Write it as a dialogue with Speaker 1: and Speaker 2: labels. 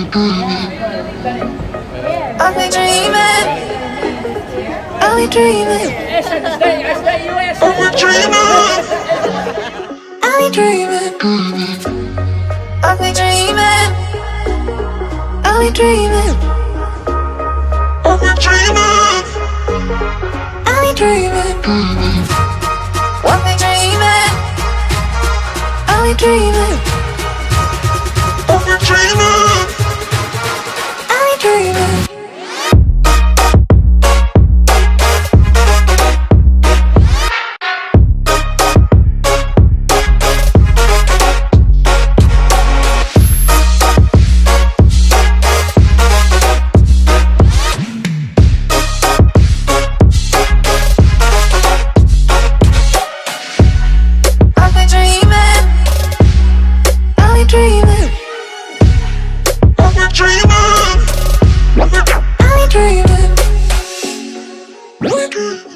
Speaker 1: I've been dreaming.
Speaker 2: I've been dreaming. I've been dreaming. I've been dreaming.
Speaker 1: I've been dreaming.
Speaker 2: I've been dreaming. I've been dreaming. I've dreaming.
Speaker 1: I've dreaming.
Speaker 2: I've dreaming. dreaming.
Speaker 1: I'm a. I'm.